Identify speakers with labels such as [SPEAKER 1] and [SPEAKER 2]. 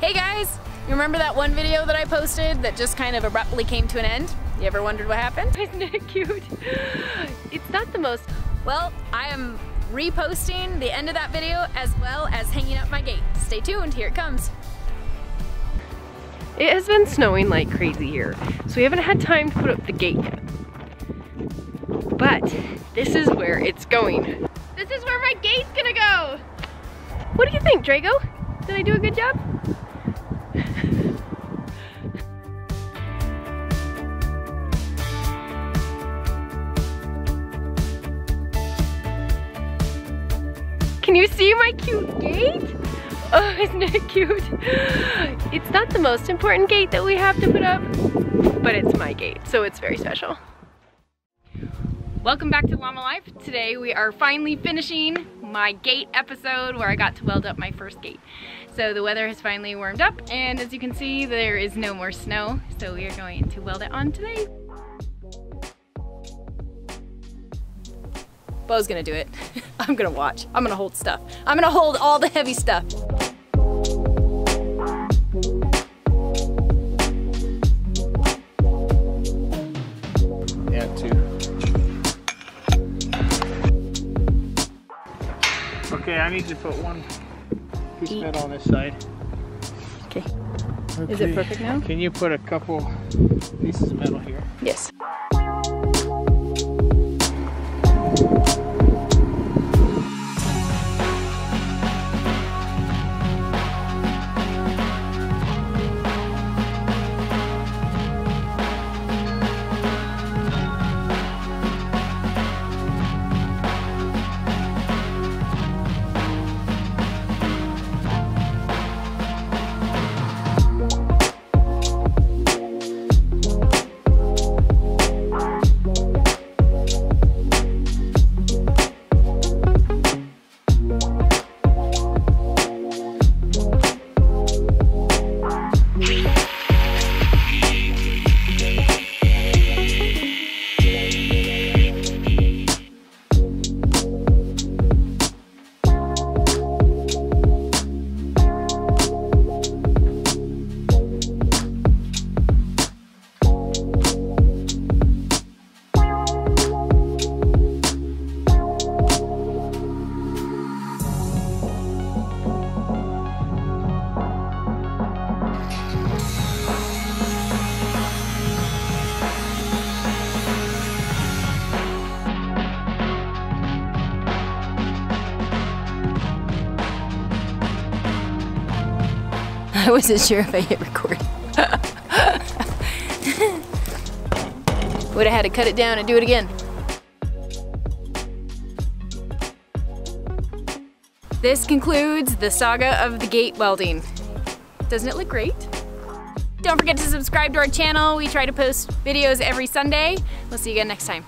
[SPEAKER 1] Hey guys, you remember that one video that I posted that just kind of abruptly came to an end? You ever wondered what happened?
[SPEAKER 2] Isn't it cute? It's not the most...
[SPEAKER 1] Well, I am reposting the end of that video as well as hanging up my gate. Stay tuned, here it comes.
[SPEAKER 2] It has been snowing like crazy here, so we haven't had time to put up the gate yet. But this is where it's going. This is where my gate's gonna go. What do you think, Drago? Did I do a good job? Can you see my cute gate? Oh, isn't it cute? It's not the most important gate that we have to put up, but it's my gate, so it's very special. Welcome back to Llama Life. Today we are finally finishing my gate episode where I got to weld up my first gate. So the weather has finally warmed up and as you can see there is no more snow so we are going to weld it on today.
[SPEAKER 1] Beau's gonna do it. I'm gonna watch. I'm gonna hold stuff. I'm gonna hold all the heavy stuff.
[SPEAKER 3] Yeah, two. Okay, I need to put one piece of metal on this side.
[SPEAKER 1] Okay. Is it perfect now?
[SPEAKER 3] Can you put a couple pieces of metal here?
[SPEAKER 1] Yes. Thank you. I wasn't sure if I hit record. Would have had to cut it down and do it again. This concludes the saga of the gate welding. Doesn't it look great? Don't forget to subscribe to our channel. We try to post videos every Sunday. We'll see you again next time.